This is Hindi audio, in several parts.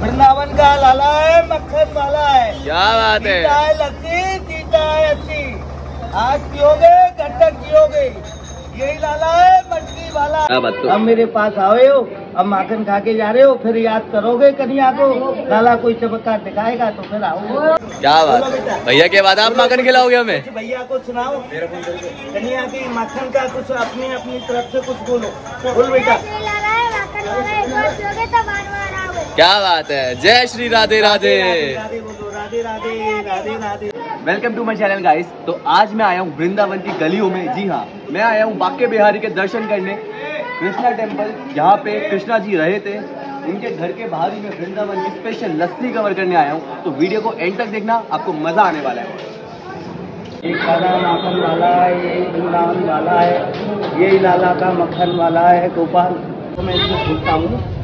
वृंदावन का लाला है मक्खन वाला है। क्या बात है? जीता है लस्सी जीता है अच्छी आज पियोगे घटक जियोगे। यही लाला है मटकी वाला तो अब मेरे पास आए हो अब माखन खा के जा रहे हो फिर याद करोगे कन्या को। लाला कोई चमत्कार दिखाएगा तो फिर आओगे। क्या बात है? भैया के बाद आप माखन खिलाओगे हमें? भैया को सुनाओ। कन्या की माखन का कुछ अपनी अपनी तरफ़ से कुछ बोलो। बोल बेटा। क्या बात है? जय Shri Radhe Radhe Radhe. Radhe Radhe Radhe Radhe welcome to my channel guys तो आज मैं आया हूँ वृंदावन की गलियों में। जी हाँ मैं आया हूँ बाके बिहारी के दर्शन करने। कृष्णा टेंपल जहाँ पे कृष्णा जी रहे थे। उनके घर के बाहर ही मैं वृंदावन की स्पेशल लस्सी कवर करने आया हूँ। तो वीडियो को एंड तक देखना आपको मज़ा आने वाला है। एक काला माखन वाला है ये वृंदावन वाला है ये लाला का मक्खन वाला है गोपाल। तो मैं इसको पूछता हूँ।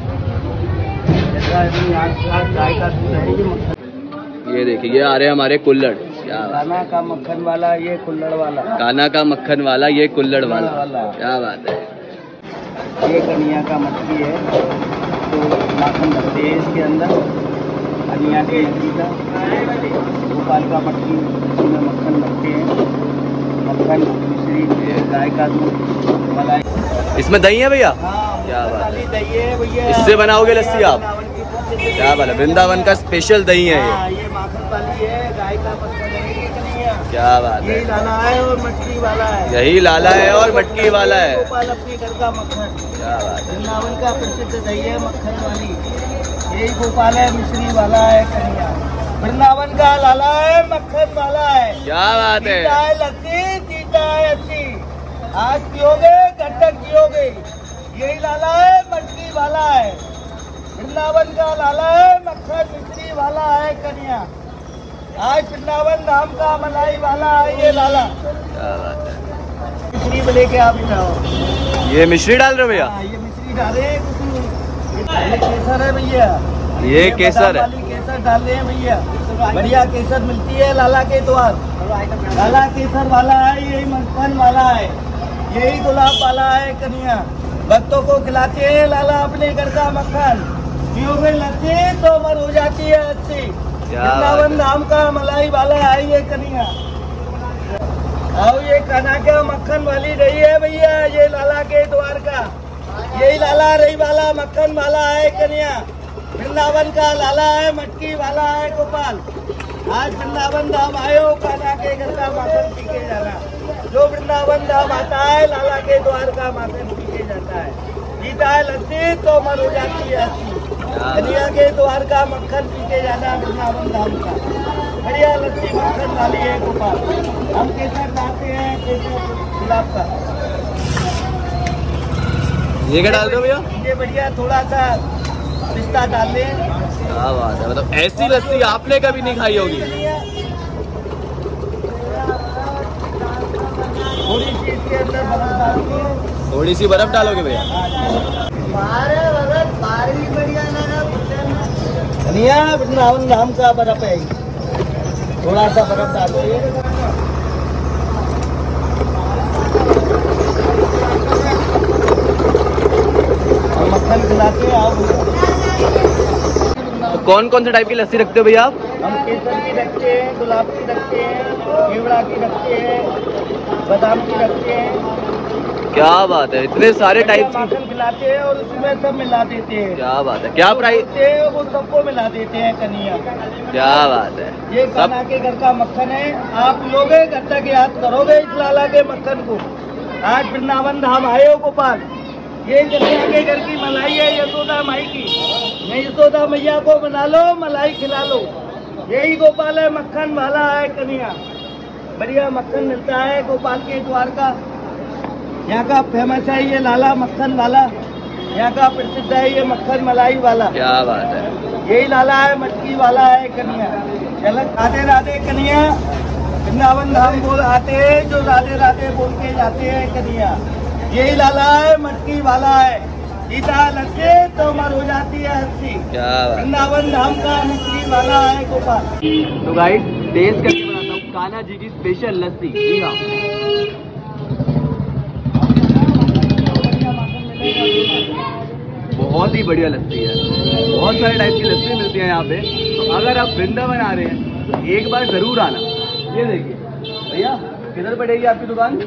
ये देखिए ये आ रहे हैं हमारे कुल्लड़। क्या काना का मक्खन वाला ये कुल्लड़ वाला। काना का मक्खन वाला ये कुल्लड़ वाला। क्या बात है। ये कनिया का मछली है तो माखन रखते हैं इसके अंदर। कनिया के मछली का। गोपाल का मछली इसमें मक्खन रखते हैं। मक्खन मिश्री गाय का दूध मलाई। इसमें दही है भैया? हाँ क्या बात है। दही है भैया। इससे बनाओगे लस्सी आप? क्या बात है? वृंदावन का स्पेशल दही है ये। हाँ, ये क्या बात है। लाला है और मछली वाला है। यही लाला है और मटकी वाला है। गोपाल अपने घर का मक्खन। क्या बात है। वृंदावन का प्रसिद्ध दही है मक्खन वाली। यही गोपाल है मिश्री वाला है कन्या वृंदावन का लाला है मक्खन वाला है। क्या बात है। है लस्सी जीता है अच्छी आज पियोगे घटक जियोगे? यही लाला है मटकी वाला है। वृंदावन का लाला है मक्खन मिश्री वाला है कन्या। आज वृंदावन धाम का मलाई वाला है ये लाला है। मिश्री लेके आप जाओ। ये मिश्री डाल रहे हो भैया? हाँ, ये मिश्री डाले कुछ ये केसर है भैया। ये केसर है। केसर डाल रहे हैं भैया। बढ़िया केसर मिलती है लाला के द्वार। लाला केसर वाला है यही मक्खन वाला है। यही गुलाब वाला है कन्या। भक्तों को खिलाते हैं लाला अपने घर का मक्खन। पियोगे लस्सी तो मर हो जाती है अच्छी। वृंदावन धाम का मलाई वाला है ये कन्या और ये काना का मक्खन वाली रही है भैया? ये लाला के द्वार का। यही लाला रही वाला मक्खन वाला है कन्या वृंदावन का लाला है मटकी वाला है गोपाल। आज वृंदावन धाम आयो काना के घर का माखन पी के जाना। जो वृंदावन धाम आता है लाला के द्वार का माखन पी के जाता है। जीता है लस्सी तो मर हो जाती है अच्छी के द्वार का मक्खन पी के जाना वृंदावन धाम का। बढ़िया लस्सी मक्खन वाली है गोपाल। हम केसर डालते हैं केसर गुलाब का। ये क्या डाल हो भैया? ये बढ़िया थोड़ा सा पिस्ता डाल लें क्या बात है मतलब ऐसी लस्सी आपने कभी नहीं खाई होगी। थोड़ी सी बर्फ़ डाल के थोड़ी सी बर्फ़ डालोगे भैया? धनिया वृंदावन धाम का बर्फ़ है? थोड़ा सा बर्फ़ कौन कौन से टाइप की लस्सी रखते हो भैया आप? हम केसर की रखते हैं गुलाब की रखते हैं केवड़ा की रखते हैं बादाम की रखते हैं। क्या बात है इतने सारे टाइप की माखन हैं और उसमें सब मिला देते हैं। क्या बात है क्या प्राइस वो सबको मिला देते हैं कनिया। क्या बात है। ये सब के घर का मक्खन है आप लोगे घर तक याद करोगे इस लाला के मक्खन को। आज वृंदावन धाम आए हो गोपाल। ये कन्या के घर की मलाई है यशोदा माई की। मैं यशोदा मैया को बना लो मलाई खिला लो। यही गोपाल है मक्खन वाला है कन्या। बढ़िया मक्खन मिलता है गोपाल के द्वार का। यहाँ का फ़ेमस है ये लाला मक्खन वाला। यहाँ का प्रसिद्ध है ये मक्खन मलाई वाला। क्या बात है। यही लाला है मटकी वाला है कन्या। चल राधे राधे कन्या। वृंदावन धाम बोल आते हैं जो राधे राधे बोल के जाते हैं कन्या। यही लाला है मटकी वाला है। सीता लगे तो मर हो जाती है हँसी। वृंदावन धाम का मटकी वाला है गोपाल। तो गाइस टेस्ट करके बताता हूँ कान्हा जी की स्पेशल लस्सी। जी हाँ बहुत ही बढ़िया लस्सी है। बहुत सारे टाइप की लस्सी मिलती है यहाँ पे। तो अगर आप वृंदावन आ रहे हैं तो एक बार ज़रूर आना। ये देखिए। भैया किधर पड़ेगी आपकी दुकान?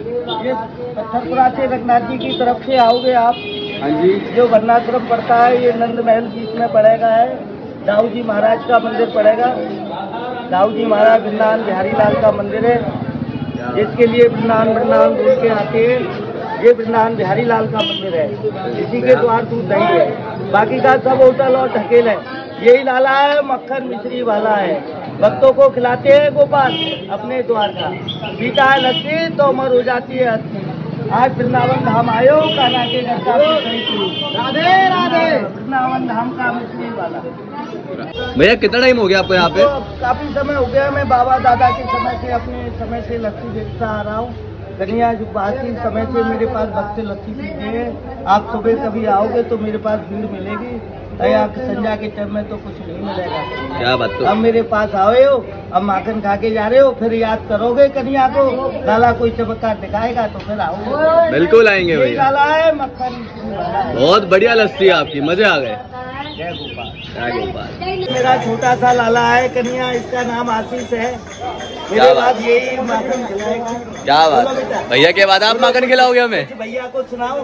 ये पत्थरपुरा से रघुनाथ जी की तरफ़ से आओगे आप। हाँ जी। जो वर्णाश्रम पड़ता है ये नंद महल बीच में पड़ेगा है। दाऊ जी महाराज का मंदिर पड़ेगा। दाऊ जी महाराज वृंदावन बिहारी लाल का मंदिर है। जिसके लिए वृंदावन वृंदावन बोल के आते हैं ये वृंदावन बिहारी लाल का मंदिर है। इसी के द्वार दूध नहीं है। बाकी का सब होटल और ढकेल है। यही लाला है मक्खन मिश्री वाला है। भक्तों को खिलाते हैं गोपाल अपने द्वार का। पीता है लस्सी तो उम्र हो जाती है अस्सी आज वृंदावन धाम आयो कान्हा के घर का राधे राधे। वृंदावन धाम का मिश्री वाला। भैया कितना टाइम हो गया आपको यहाँ पे? तो काफ़ी समय हो गया मैं बाबा दादा के समय से अपने समय से लस्सी देखता आ रहा हूँ। कन्या जो बाकी समय से मेरे पास भक्त लस्सी पीते हैं। आप सुबह कभी आओगे तो मेरे पास भीड़ मिलेगी। या संध्या के टाइम में तो कुछ नहीं मिलेगा। क्या बात अब मेरे पास आए हो अब माखन खा के जा रहे हो फिर याद करोगे कन्या को। लाला कोई चमत्कार दिखाएगा तो फिर आओगे। बिल्कुल आएँगे भैया। लाला है मक्खन। बहुत बढ़िया लस्सी है आपकी मज़े आ गए। जय गोपाल। जय गोपाल। मेरा छोटा सा लाला है कन्या इसका नाम आशीष है। क्या बात? क्या बात भैया के बाद आप माखन खिलाओगे हमें? भैया को सुनाओ।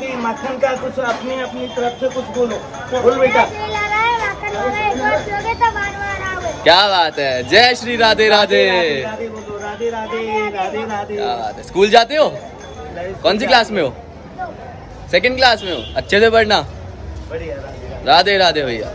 की माखन का कुछ अपनी अपनी तरफ़ से कुछ बोलो। बोल बेटा। क्या बात है? जय श्री राधे राधे। राधे राधे राधे राधे क्या बात है? स्कूल जाते हो? कौन सी क्लास में हो? सेकंड क्लास में हो? अच्छे से पढ़ना। राधे राधे भैया।